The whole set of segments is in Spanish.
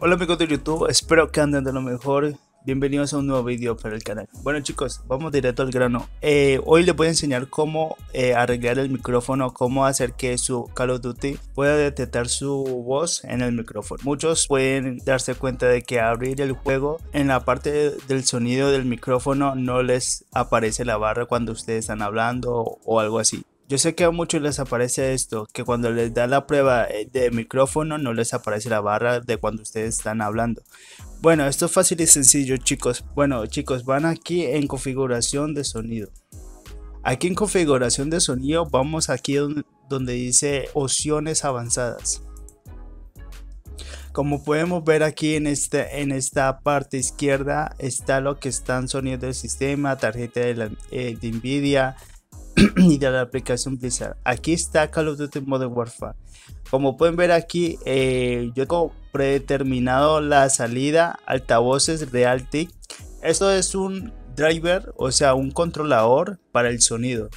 Hola amigos de YouTube, espero que anden de lo mejor. Bienvenidos a un nuevo vídeo para el canal. Bueno chicos, vamos directo al grano. Eh, hoy les voy a enseñar cómo eh, arreglar el micrófono, cómo hacer que su Call of Duty pueda detectar su voz en el micrófono. Muchos pueden darse cuenta de que abrir el juego en la parte del sonido del micrófono no les aparece la barra cuando ustedes están hablando o algo así. Yo sé que a muchos les aparece esto, que cuando les da la prueba eh, de micrófono no les aparece la barra de cuando ustedes están hablando. Bueno, esto es fácil y sencillo chicos. Bueno chicos, van aquí en configuración de sonido. Aquí en configuración de sonido vamos aquí donde, dice opciones avanzadas. Como podemos ver aquí en, este, en esta parte izquierda está lo que están sonidos del sistema, tarjeta de, eh, de Nvidia, y de la aplicación Blizzard. Aquí está Call of Duty Modern Warfare. Como pueden ver aquí, eh, yo tengo predeterminado la salida altavoces Realtic. Esto es un driver, o sea, un controlador para el sonido.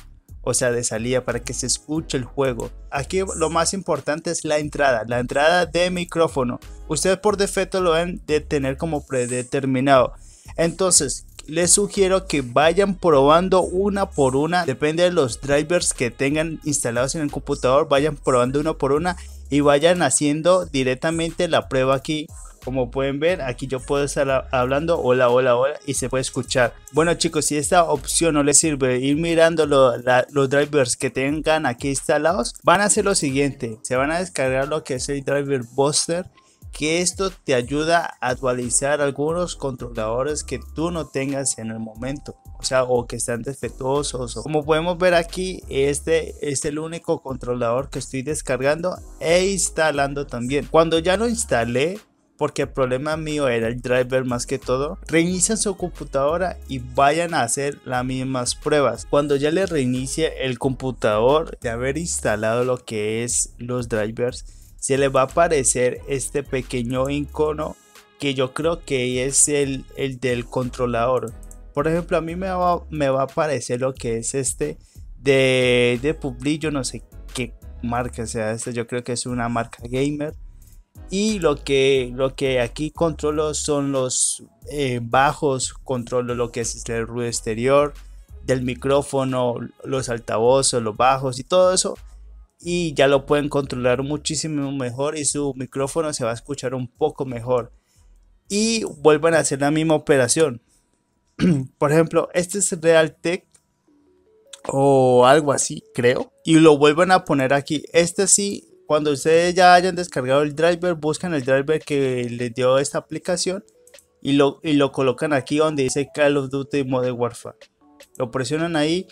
O sea, de salida para que se escuche el juego. Aquí lo más importante es la entrada, la entrada de micrófono. Ustedes por defecto lo deben de tener como predeterminado. Entonces, les sugiero que vayan probando una por una. Depende de los drivers que tengan instalados en el computador. Vayan probando uno por una y vayan haciendo directamente la prueba aquí. Como pueden ver, aquí yo puedo estar hablando hola, hola, hola y se puede escuchar. Bueno chicos, si esta opción no les sirve, ir mirando los drivers que tengan aquí instalados, van a hacer lo siguiente. Se van a descargar lo que es el driver Buster que esto te ayuda a actualizar algunos controladores que tú no tengas en el momento. O sea, o que están defectuosos. Como podemos ver aquí, este es el único controlador que estoy descargando e instalando también. Cuando ya lo instalé, porque el problema mío era el driver más que todo, reinician su computadora y vayan a hacer las mismas pruebas. Cuando ya le reinicie el computador de haber instalado lo que es los drivers, se le va a aparecer este pequeño icono que yo creo que es el, el del controlador. Por ejemplo, a mí me va, me va a aparecer lo que es este de, de Publi, yo no sé qué marca sea este, yo creo que es una marca gamer. Y lo que, lo que aquí controlo son los eh, bajos, controlo lo que es el ruido exterior, del micrófono, los altavoces, los bajos y todo eso y ya lo pueden controlar muchísimo mejor y su micrófono se va a escuchar un poco mejor. Y vuelvan a hacer la misma operación. Por ejemplo este es Realtek o algo así creo. Y lo vuelvan a poner aquí. Este sí cuando ustedes ya hayan descargado el driver buscan el driver que les dio esta aplicación y lo, y lo colocan aquí donde dice Call of Duty Modern Warfare. Lo presionan ahí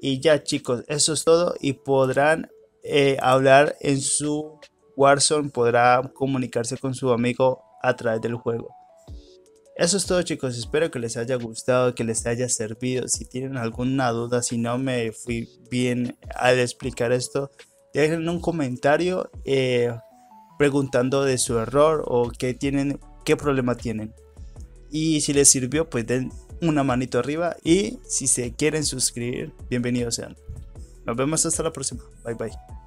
y ya chicos eso es todo y podrán eh, hablar en su Warzone, podrá comunicarse con su amigo a través del juego. Eso es todo chicos, espero que les haya gustado, que les haya servido. Si tienen alguna duda, si no me fui bien al explicar esto, dejen un comentario eh, preguntando de su error o qué tienen, qué problema tienen. Y si les sirvió, pues den una manito arriba y si se quieren suscribir, bienvenidos sean. Nos vemos hasta la próxima. Bye bye.